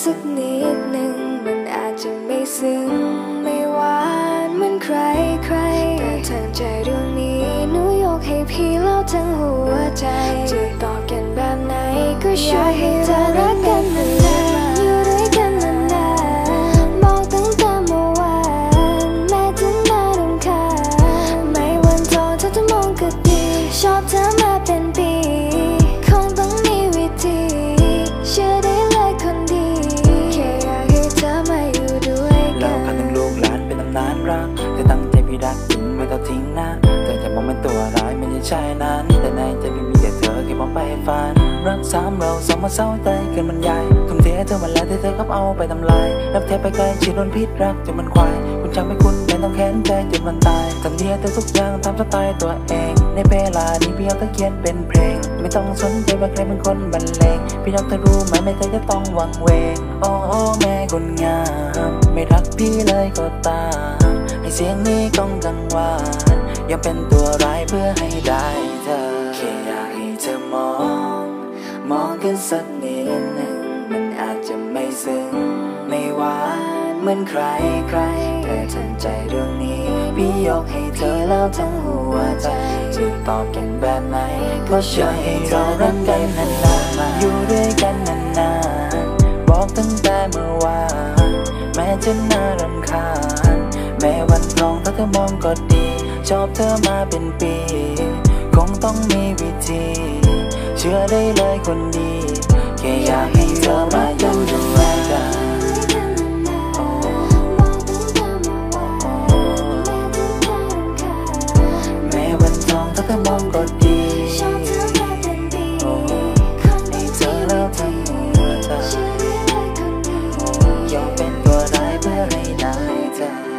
สักนิดหนึ่งมันอาจจะไม่ซึ้งไม่หวานเหมือนใครใครแต่ทางใจดวงนี้หนูยกให้พี่เล่าทั้งหัวใจจะตอบกันแบบไหนก็ช่วยให้เธอ รักแต่ตั้งใจพี่รักจริงไม่ต้องทิ้งนะเธอจะมองเป็นตัวร้ายไม่ใช่ชายนั้นแต่ในใจพี่มีแต่เธอเก็บมองไปฝันรักสามเราสองมาเศร้าใจเกินบรรยายทุ่มเทเธอมาแล้วที่เธอก็เอาไปทำลายรักเธอไปไกลชีดโดนพิษรักจนมันควาย คุณจำไม่คุณเป็นต้องแค้นใจจนมันตายทำเดียเธอทุกอย่างตามสไตล์ตัวเอง ในเวลานี้พี่เอาเธอเขียนเป็นเพลง ไม่ต้องสนใจว่าใครเป็นคนบรรเลง พี่น้องเธอรู้ไหมไม่เคยจะต้องหวังเวงโอ้โอ้แม่คนงาม ไม่รักพี่เลยก็ตาม ให้เสียงนี้ก้องกังวานยังเป็นตัวร้ายเพื่อให้ได้เธอแค่อยากให้เธอมอง มองกันสักนิด เหมือนใครใครแต่ทันใจเรื่องนี้พี่ยกให้เธอแล้วทั้งหัวใจจะตอบกันแบบไหนก็เชื่อให้เรารักกันนานๆอยู่ด้วยกันนานๆบอกตั้งแต่เมื่อวานแม้จะน่ารำคาญแม้วันทองถ้าเธอมองก็ดี ชอบเธอมาเป็นปี คงต้องมีวิธี เชื่อได้เลยคนดี แค่อยากให้เธอมาอยู่ มองก็ดีชอบเธอแมาเป็นดีคนไม่เจอแล้วทำเพื่อเธอเชื่อได้คนดียอมเป็นตัวร้ายเพื่อให้ได้เธอ